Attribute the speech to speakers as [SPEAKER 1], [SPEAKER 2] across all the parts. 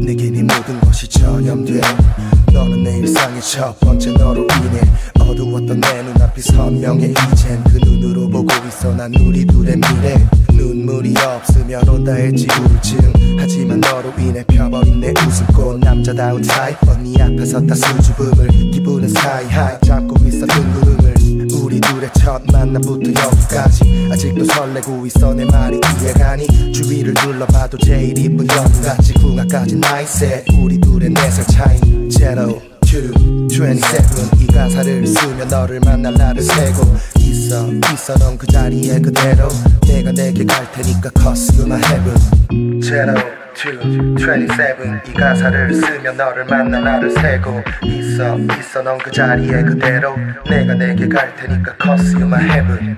[SPEAKER 1] 내겐 이 모든 것이 전염돼. 너는 내 일상의 첫 번째 너로 인해. 어두웠던 내 눈앞이 선명해. 이젠 그 눈으로 보고 있어. 난 우리 둘의 미래. 눈물이 없으면 온다했지 우울증. 하지만 너로 인해 펴버린 내 웃음꽃. 남자다운 타입 언니 앞에서 다 수줍음을 기분은 sky high. 잡고 있었던 그 우리 둘의 첫 만남부터 여기까지. 아직도 설레고 있어 내 말이 이해가니. 주위를 둘러봐도 제일 이쁜 여우같이 궁합까지 nice해 우리 둘의 네살 차이 제로 2 27이 가사를 쓰며 너를 만날 날을 세고 있어 있어. 넌 그 자리에 그대로. 내가 네게 갈 테니까 cause heaven zero 2 27이 가사를 쓰며 너를 만날 날을 세고 있어 있어. 넌 그 자리에 그대로 내가 네게 갈 테니까 cause you're my heaven.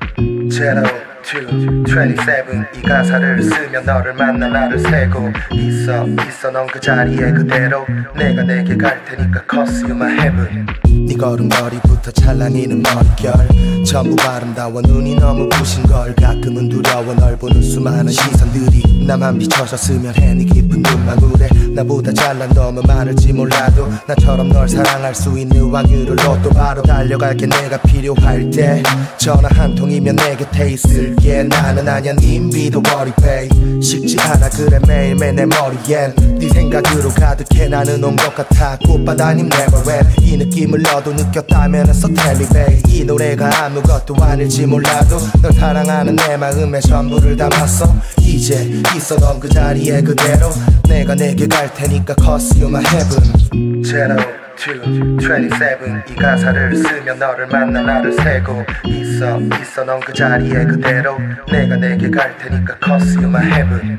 [SPEAKER 1] zero 2 27이 가사를 쓰며 너를 만날 날을 세고 있어 있어. 넌 그 자리에 그대로 내가 내게 갈 테니까 cause you're my heaven. 네 걸음걸이부터 찰랑이는 머릿결. 전부 아름다워. 눈이 너무 부신 걸. 가끔은 두려워. 널 보는 수많은 시선들이 나만 스며해 네 깊은 눈망울에 나보다 잘난 너무 많을지 몰라도 나처럼 널 사랑할 수 있는 확률을 로또 바로 달려갈게. 내가 필요할 때 전화 한 통이면 내 곁에 있을게. 나는 아냐 님비도 머리페이 식지 않아 그래 매일매일 내 머리엔 네 생각으로 가득해. 나는 온 것 같아. 꽃밭 아님 never end 이 느낌을 너도 느꼈다면 so tell me babe. 이 노래가 아무것도 아닐지 몰라도 널 사랑하는 내 마음에 전부를 담았어. 이제 있어 넌그 자리에 그대로 내가 내게 갈 테니까 cause you're my heaven. 제로 2 27이 가사를 쓰며 너를 만날 날을 세고 있어 있어 넌 그 자리에 그대로 내가 내게 갈 테니까 cause you're my heaven.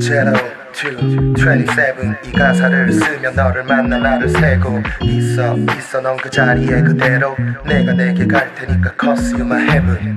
[SPEAKER 1] 제로 2 27이 가사를 쓰며 너를 만날 날을 세고 있어 있어 넌 그 자리에 그대로 내가 내게 갈 테니까 cause you're my heaven